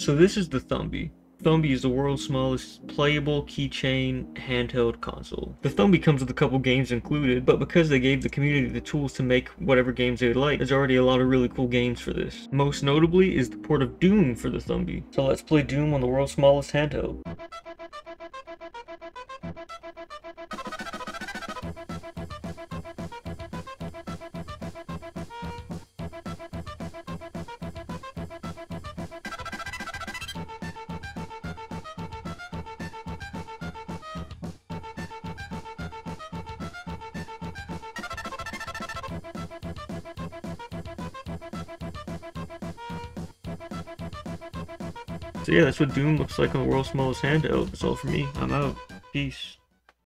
So this is the Thumby. Thumby is the world's smallest playable keychain handheld console. The Thumby comes with a couple games included, but because they gave the community the tools to make whatever games they would like, there's already a lot of really cool games for this. Most notably is the port of Doom for the Thumby. So let's play Doom on the world's smallest handheld. So yeah, that's what Doom looks like on the world's smallest handheld. That's all for me. I'm out. Peace.